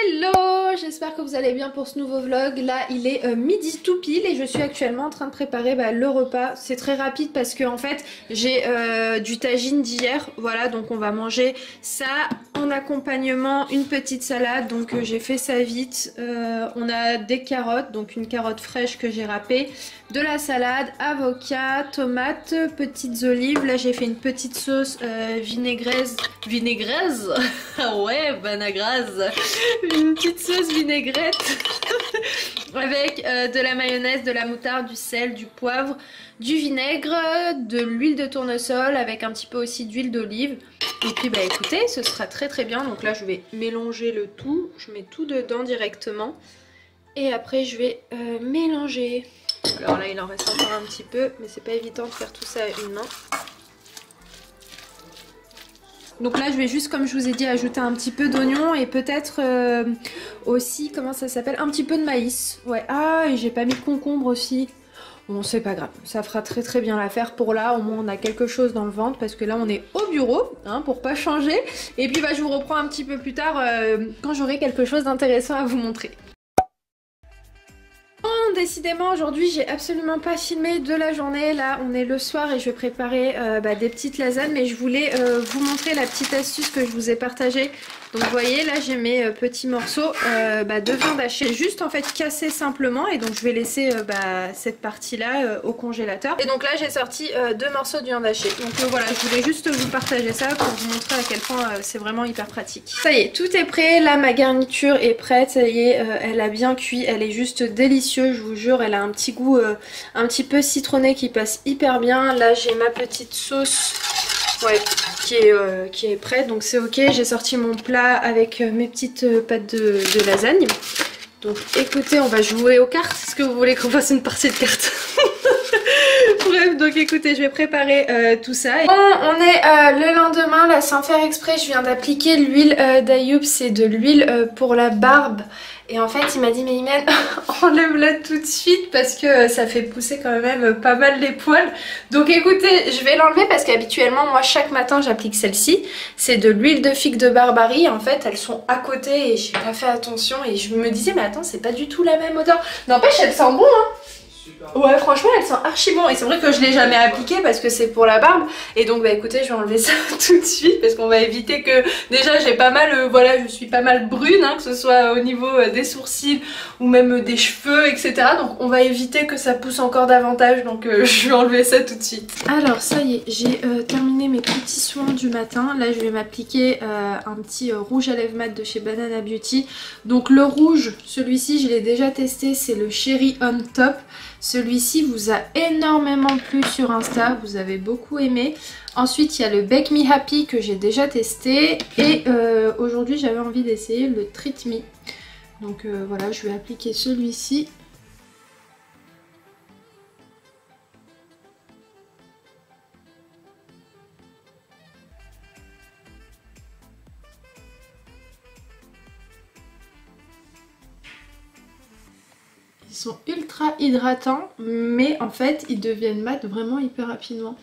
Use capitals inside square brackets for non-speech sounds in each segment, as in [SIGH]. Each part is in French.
Hello, j'espère que vous allez bien pour ce nouveau vlog. Là, il est euh, midi tout pile et je suis actuellement en train de préparer bah, le repas. C'est très rapide parce que en fait, j'ai euh, du tagine d'hier. Voilà, donc on va manger ça en accompagnement, une petite salade. Donc euh, j'ai fait ça vite. on a des carottes, donc une carotte fraîche que j'ai râpée, de la salade, avocat, tomates, petites olives. Là, j'ai fait une petite sauce vinaigraise. Vinaigraise? [LAUGHS] Ah ouais, banagraise une petite sauce vinaigrette [LAUGHS] avec euh, de la mayonnaise, de la moutarde, du sel, du poivre, du vinaigre, de l'huile de tournesol avec un petit peu aussi d'huile d'olive. Et puis bah écoutez, ce sera très très bien. Donc là je vais mélanger le tout. Je mets tout dedans directement. Et après je vais euh, mélanger. Alors là il en reste encore un petit peu, mais c'est pas évident de faire tout ça à une main. Donc là, je vais juste, comme je vous ai dit, ajouter un petit peu d'oignon et peut-être euh, aussi, comment ça s'appelle? Un petit peu de maïs. Ouais, ah, et j'ai pas mis de concombre aussi. Bon, c'est pas grave, ça fera très très bien l'affaire pour là, au moins on a quelque chose dans le ventre parce que là on est au bureau, hein, pour pas changer. Et puis bah, je vous reprends un petit peu plus tard euh, quand j'aurai quelque chose d'intéressant à vous montrer décidément aujourd'hui j'ai absolument pas filmé de la journée. Là on est le soir et je vais préparer euh, bah, des petites lasagnes mais je voulais euh, vous montrer la petite astuce que je vous ai partagée donc vous voyez là j'ai mes euh, petits morceaux bah, de viande hachée juste en fait cassés simplement et donc je vais laisser bah, cette partie là au congélateur. Et donc là j'ai sorti deux morceaux de viande hachée. Donc voilà je voulais juste vous partager ça pour vous montrer à quel point c'est vraiment hyper pratique. Ça y est tout est prêt, là ma garniture est prête, ça y est elle a bien cuit, elle est juste délicieuse je vous jure, elle a un petit goût un petit peu citronné qui passe hyper bien. Là j'ai ma petite sauce ouais, qui est, euh, qui est prête, donc c'est ok. J'ai sorti mon plat avec euh, mes petites euh, pâtes de, lasagne. Donc écoutez, on va jouer aux cartes. Est-ce que vous voulez qu'on fasse une partie de cartes? [LAUGHS] Bref, donc écoutez, je vais préparer tout ça. Bon, on est le lendemain, là, sans faire exprès, je viens d'appliquer l'huile d'Ayoub. C'est de l'huile pour la barbe. Et en fait il m'a dit mais Imen [LAUGHS] enlève-la tout de suite parce que ça fait pousser quand même pas mal les poils. Donc écoutez je vais l'enlever parce qu'habituellement moi chaque matin j'applique celle-ci. C'est de l'huile de figue de Barbarie. En fait elles sont à côté et j'ai pas fait attention et je me disais mais attends c'est pas du tout la même odeur. N'empêche elle sent bon hein Ouais franchement elle sent archi bon et c'est vrai que je l'ai jamais appliqué parce que c'est pour la barbe. Et donc bah écoutez je vais enlever [LAUGHS] ça tout de suite parce qu'on va éviter que déjà j'ai pas mal euh, voilà je suis pas mal brune hein, que ce soit au niveau euh, des sourcils ou même des cheveux etc donc on va éviter que ça pousse encore davantage. Donc euh, [LAUGHS] je vais enlever ça tout de suite. Alors ça y est j'ai terminé mes petits soins du matin. Là je vais m'appliquer un petit rouge à lèvres mat de chez Banana Beauty. Donc le rouge celui-ci je l'ai déjà testé. C'est le Cherry On Top celui-ci vous a énormément plu sur Insta, vous avez beaucoup aimé. Ensuite, il y a le Bake Me Happy que j'ai déjà testé. Et euh, aujourd'hui, j'avais envie d'essayer le Treat Me. Donc euh, voilà, je vais appliquer celui-ci sont ultra hydratants, mais en fait, ils deviennent mat vraiment hyper rapidement.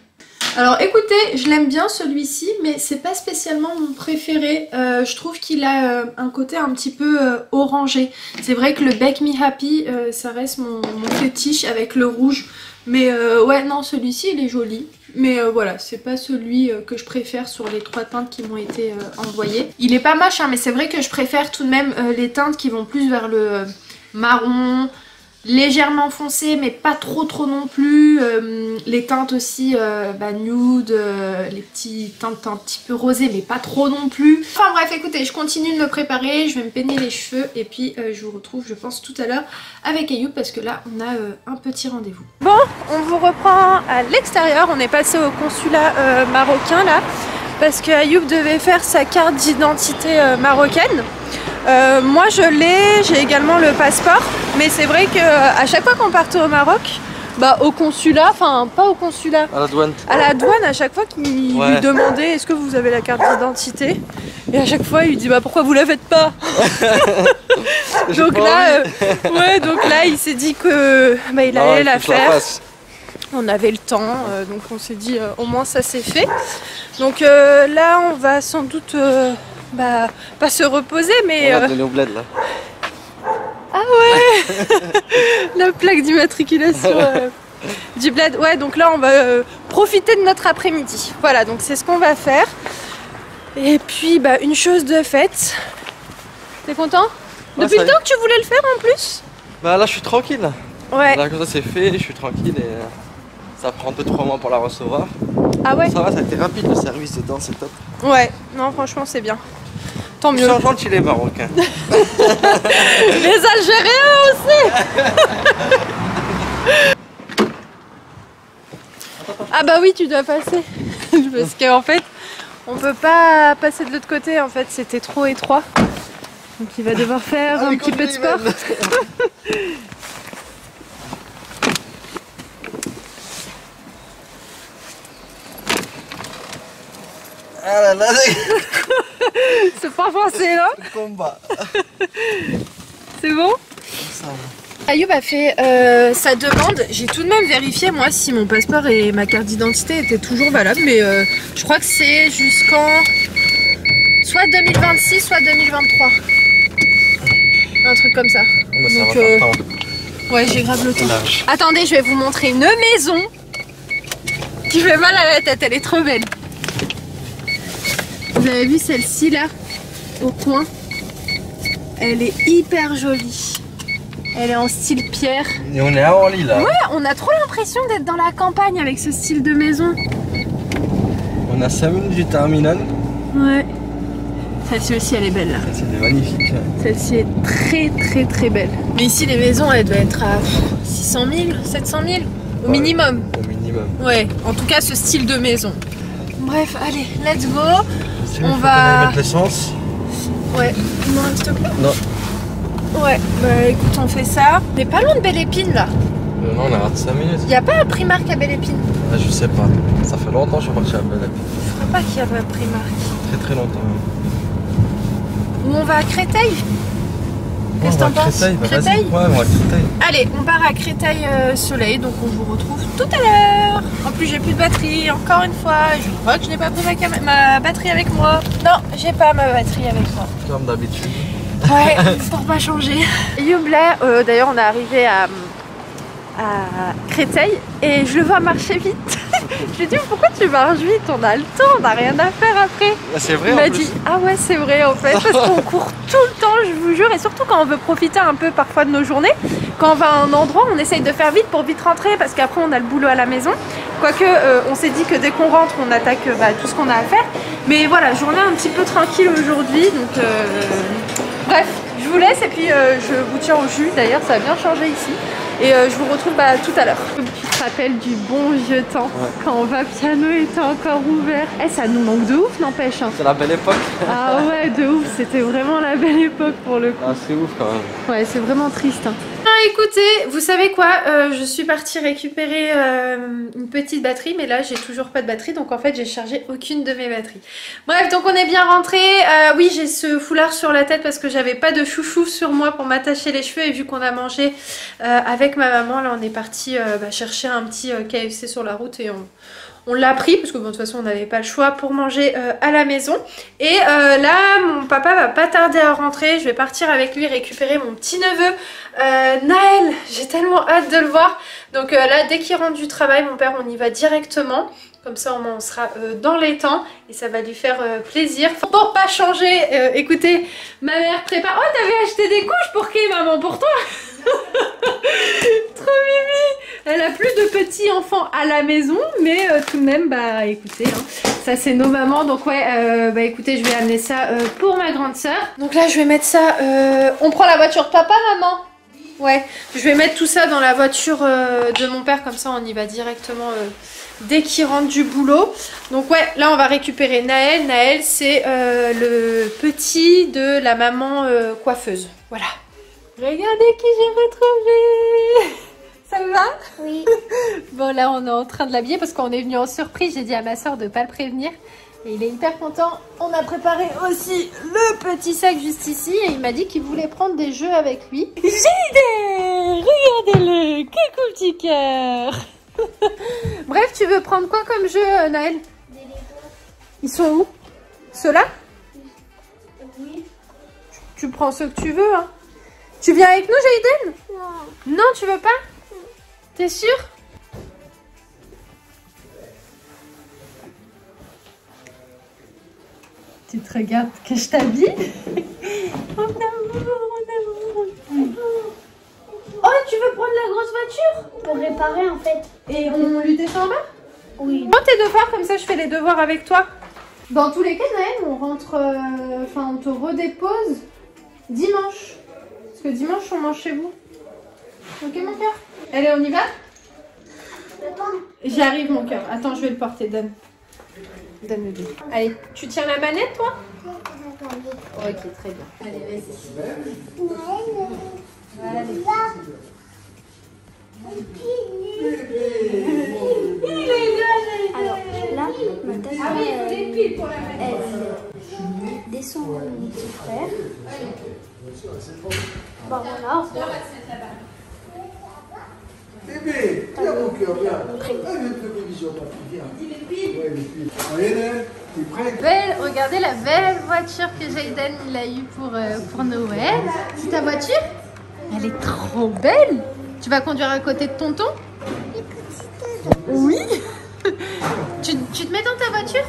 Alors écoutez, je l'aime bien celui-ci, mais c'est pas spécialement mon préféré. Euh, je trouve qu'il a euh, un côté un petit peu euh, orangé. C'est vrai que le Bake Me Happy, ça reste mon, mon, fétiche avec le rouge. Mais ouais, non, celui-ci, il est joli. Mais voilà, c'est pas celui que je préfère sur les trois teintes qui m'ont été envoyées. Il est pas moche, hein, mais c'est vrai que je préfère tout de même les teintes qui vont plus vers le marron, légèrement foncé mais pas trop trop non plus. Euh, les teintes aussi euh, bah, nude euh, les petits teintes un petit peu rosées mais pas trop non plus. Enfin bref écoutez je continue de me préparer je vais me peigner les cheveux et puis je vous retrouve je pense tout à l'heure avec Ayoub parce que là on a un petit rendez-vous. Bon on vous reprend à l'extérieur on est passé au consulat marocain là parce que Ayoub devait faire sa carte d'identité marocaine euh, moi je l'ai, j'ai également le passeport, mais c'est vrai que à chaque fois qu'on partait au Maroc, bah au consulat, enfin pas au consulat, à la douane. À la douane, à chaque fois qu'il lui demandait est-ce que vous avez la carte d'identité, et à chaque fois il lui dit bah pourquoi vous la faites pas? [LAUGHS] Donc là, euh, ouais, donc là il s'est dit que bah, il allait la faire. On avait le temps, euh, donc on s'est dit au moins ça c'est fait. Donc là on va sans doute bah, pas se reposer, mais... On va euh, donner au bled là. Ah ouais [LAUGHS] La plaque d'immatriculation [LAUGHS] euh, du bled. Ouais, donc là, on va euh, profiter de notre après-midi. Voilà, donc c'est ce qu'on va faire. Et puis, bah, une chose de faite. T'es content? Ouais, Depuis le est. temps que tu voulais le faire en plus? Bah là je suis tranquille. là. Ouais. Là comme ça c'est fait, je suis tranquille et euh, ça prend 2-3 mois pour la recevoir. Ah ouais? Ça va, ça a été rapide le service dedans, c'est top. Ouais. Non, franchement, c'est bien. Tant Ils mieux. sont gentils les Marocains. [LAUGHS] Les Algériens aussi [LAUGHS] Ah bah oui, tu dois passer. [LAUGHS] Parce qu'en fait, on peut pas passer de l'autre côté, en fait, c'était trop étroit. Donc il va devoir faire un petit peu de sport. Ah là là, [LAUGHS] C'est pas français là le combat. [LAUGHS] C'est bon Ça va. Ayoub a fait euh, sa demande. J'ai tout de même vérifié moi si mon passeport et ma carte d'identité étaient toujours valables, mais euh, je crois que c'est jusqu'en soit 2026, soit 2023. Un truc comme ça. Ça Donc, va euh. Ouais, j'ai grave le temps. Attendez, je vais vous montrer une maison qui fait mal à la tête. Elle est trop belle. Vous avez vu celle-ci là, au coin? Elle est hyper jolie. Elle est en style pierre. Et on est à Orly là. Ouais, on a trop l'impression d'être dans la campagne avec ce style de maison. On a 5 minutes du terminal. Ouais. Celle-ci aussi, elle est belle là. C'est magnifique. Celle-ci est très très très belle. Mais ici, les maisons, elles doivent être à pff, 600 000, 700 000 au Ouais. minimum. Au minimum. Ouais, en tout cas, ce style de maison. Bref, allez, let's go. Si On va- mettre l'essence. Ouais, non, s'il te plaît. Non. Ouais, bah écoute, on fait ça. On est pas loin de Belle Épine là. Euh, non, on a raté 5 minutes. Y a pas un Primark à Belle Épine Ah, je sais pas. Ça fait longtemps que je suis parti à Belle Je crois pas qu'il y a un Primark. Très très longtemps. Ou on va à Créteil t'en va à penses Créteil, bah. Créteil Ouais, on va à Créteil. Allez, on part à Créteil euh, Soleil, donc on vous retrouve tout à l'heure. En plus, j'ai plus de batterie, encore une fois. Je vois que je n'ai pas pris ma, cam- ma batterie avec moi. Non, j'ai pas ma batterie avec moi. Comme d'habitude. Ouais, [LAUGHS] pour pas changer. Youbla, euh, d'ailleurs, on est arrivé à, à Créteil et je le vois marcher vite. Je lui dis pourquoi tu marches vite On a le temps, on n'a rien à faire après. c'est vrai Il m'a dit ah ouais c'est vrai en fait parce qu'on [LAUGHS] court tout le temps je vous jure. Et surtout quand on veut profiter un peu parfois de nos journées quand on va à un endroit on essaye de faire vite pour vite rentrer parce qu'après on a le boulot à la maison. Quoique euh, on s'est dit que dès qu'on rentre on attaque euh, bah, tout ce qu'on a à faire. Mais voilà journée un petit peu tranquille aujourd'hui donc euh, bref je vous laisse et puis euh, je vous tiens au jus. D'ailleurs ça a bien changé ici. Et je vous retrouve bah, tout à l'heure. Tu te rappelles du bon vieux temps Ouais. quand on va piano était encore ouvert. Eh ça nous manque de ouf n'empêche. hein. C'est la belle époque. Ah ouais, de ouf, c'était vraiment la belle époque pour le coup. Ah, c'est ouf quand même. Ouais, c'est vraiment triste. hein. Écoutez, vous savez quoi euh, Je suis partie récupérer euh, une petite batterie, mais là j'ai toujours pas de batterie, donc en fait j'ai chargé aucune de mes batteries. Bref, donc on est bien rentré. Euh, oui, j'ai ce foulard sur la tête parce que j'avais pas de chouchou sur moi pour m'attacher les cheveux et vu qu'on a mangé avec ma maman, là on est parti bah, chercher un petit KFC sur la route et on, on l'a pris parce que bon, de toute façon on n'avait pas le choix pour manger à la maison. Et là mon papa va pas tarder à rentrer, je vais partir avec lui récupérer mon petit neveu Naël. J'ai tellement hâte de le voir. Donc euh, là dès qu'il rentre du travail mon père on y va directement. Comme ça au moins on sera euh, dans les temps et ça va lui faire euh, plaisir. Pour pas changer, écoutez, ma mère prépare... Oh t'avais acheté des couches pour qui maman? Pour toi? [LAUGHS] Trop mimi Elle a plus de petits enfants à la maison, mais tout de même, bah écoutez, hein, ça c'est nos mamans. Donc ouais, bah écoutez, je vais amener ça pour ma grande sœur. Donc là, je vais mettre ça. On prend la voiture papa, maman? Ouais, je vais mettre tout ça dans la voiture euh, de mon père, comme ça on y va directement euh, dès qu'il rentre du boulot. Donc ouais, là on va récupérer Naël. Naël c'est euh, le petit de la maman coiffeuse. Voilà. Regardez qui j'ai retrouvé Ça va? Oui. [LAUGHS] Bon là on est en train de l'habiller parce qu'on est venu en surprise. J'ai dit à ma soeur de pas le prévenir. Et il est hyper content. On a préparé aussi le petit sac juste ici. Et il m'a dit qu'il voulait prendre des jeux avec lui. J'ai idée Regardez-le Coucou petit cœur [LAUGHS] Bref, tu veux prendre quoi comme jeu, euh, Naël Ils sont où? Ceux-là? Oui. Tu prends ce que tu veux, hein. Tu viens avec nous, Jaden Non. Non, tu veux pas? T'es sûr? Regardes que je t'habille Mon amour, mon amour. Oh, tu veux prendre la grosse voiture? Pour réparer en fait. Et on lui descend en bas Oui. Prends tes devoirs, comme ça je fais les devoirs avec toi. Dans tous les cas, Naël, on rentre, euh, enfin on te redépose dimanche. Parce que dimanche on mange chez vous. Ok mon cœur? Allez, on y va? Attends. J'y arrive mon cœur. Attends, je vais le porter, donne. Donne le billet. Allez, tu tiens la manette toi? Ok, très bien. Allez, vas-y. Allez. Alors là, ma tête Ah oui, il faut des piles pour la manette. elle descend mon petit frère. Bah voilà. Bébé, viens mon cœur, viens. Le prévision, ma fille, viens. Il est pile. Ouais, il est pile. Allez, Nel, t'es prêt? Belle, regardez la belle voiture que Jayden il a eue pour, euh, pour Noël. C'est ta voiture? Elle est trop belle. Tu vas conduire à côté de tonton? Oui. [LAUGHS] tu, tu te mets dans ta voiture?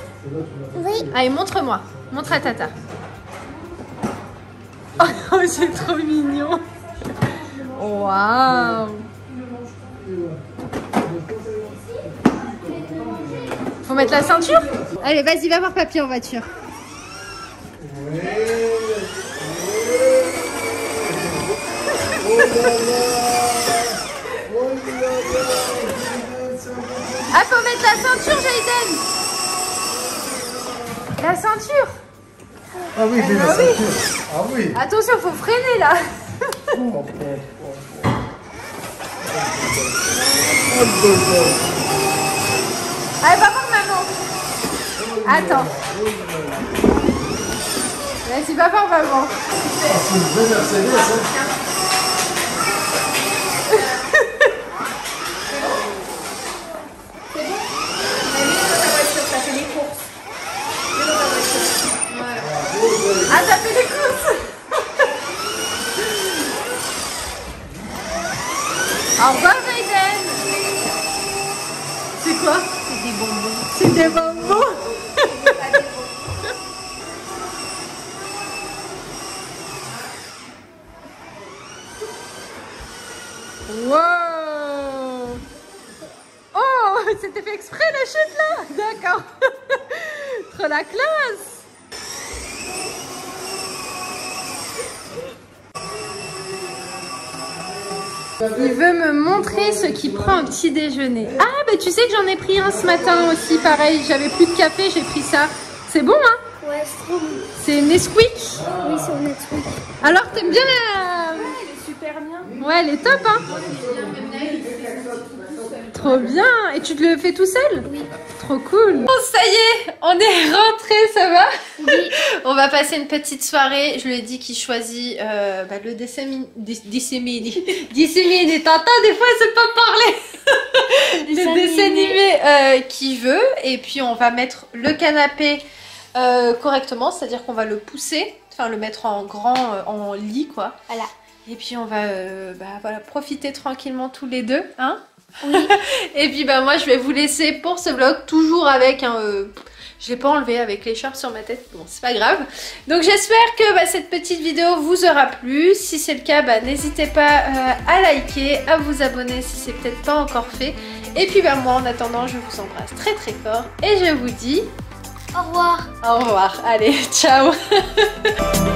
Oui. Allez, montre-moi. Montre à Tata. [LAUGHS] Oh, c'est trop mignon. Waouh. Faut mettre la ceinture Allez, vas-y, va voir papy en voiture. Ah, faut mettre la ceinture, Jaden La ceinture Ah oui, j'ai la ceinture. Ah oui. Attention, faut freiner là Oh, oh, oh. Oh. Allez, maman Attends. Vas-y, va voir maman. Ah, t'as fait les courses Au revoir, Jaden C'est quoi C'est des bonbons. C'est des bonbons Wow. Oh, c'était fait exprès la chute là. D'accord. [LAUGHS] Trop la classe Il veut me montrer ce qu'il prend au petit déjeuner. Ah, bah tu sais que j'en ai pris un ce matin aussi, pareil. J'avais plus de café, j'ai pris ça. C'est bon, hein Ouais, c'est trop bon. C'est Nesquik. Oui, c'est oui. Alors, t'aimes bien la... Super bien. Ouais, elle est top, hein Trop bien Et tu te le fais tout seul? Oui. Trop cool Bon, ça y est, on est rentré, ça va? [LAUGHS] On va passer une petite soirée. Je lui ai dit qu'il choisit euh, bah, le [LAUGHS] dessin [LAUGHS] disséminé. Disséminé, t'entends, des fois, elle sait pas parler Le Dessin animé. animé euh, qu'il veut. Et puis, on va mettre le canapé euh, correctement, c'est-à-dire qu'on va le pousser, enfin le mettre en grand, euh, en lit, quoi. Voilà. Et puis on va euh, bah, voilà, profiter tranquillement tous les deux, hein Oui. Et puis bah moi je vais vous laisser pour ce vlog, toujours avec un... euh, je l'ai pas enlevé avec l'écharpe sur ma tête, bon c'est pas grave. Donc j'espère que bah, cette petite vidéo vous aura plu. Si c'est le cas, bah, n'hésitez pas euh, à liker, à vous abonner si c'est peut-être pas encore fait. Et puis bah moi en attendant je vous embrasse très très fort et je vous dis Au revoir. au revoir. Allez, [LAUGHS] ciao [LAUGHS]